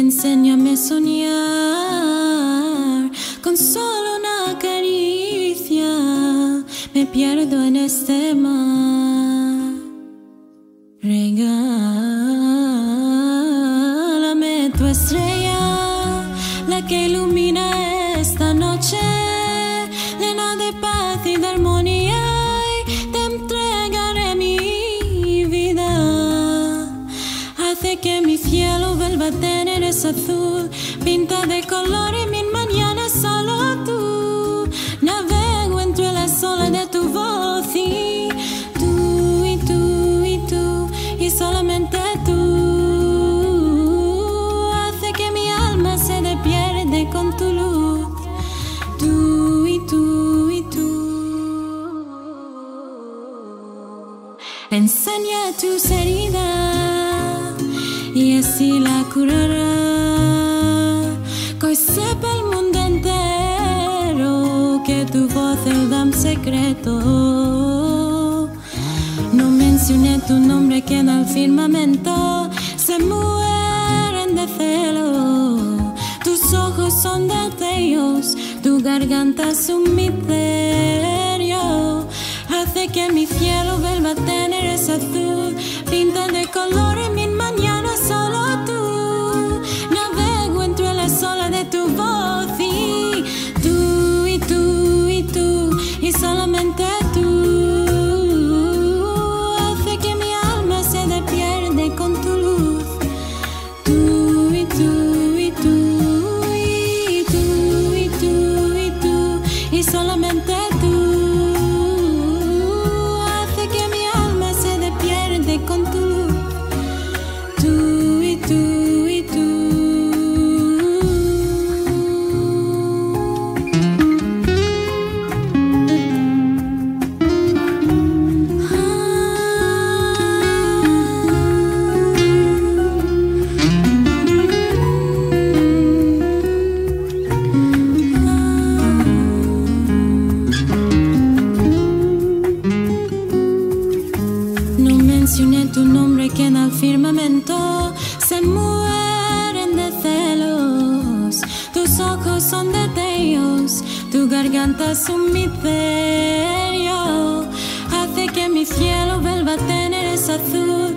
Enséñame a soñar con solo una caricia. Me pierdo en este mar. Regálame tu estrella, la que ilumina azul, pinta de color y mi mañana solo tú. Navego entre las olas de tu voz y tú y tú y tú y solamente tú. Hace que mi alma se despierte con tu luz. Tú y tú y tú. Enseña tus heridas y así la curará. Tu voz es un secreto. No mencioné tu nombre que en el firmamento se mueren de celo. Tus ojos son destellos, tu garganta es un misterio. Hace que mi cielo vuelva solamente tú. Hace que mi alma se despierte con tu nombre que en el firmamento se mueren de celos. Tus ojos son destellos, tu garganta es un misterio. Hace que mi cielo vuelva a tener ese azul,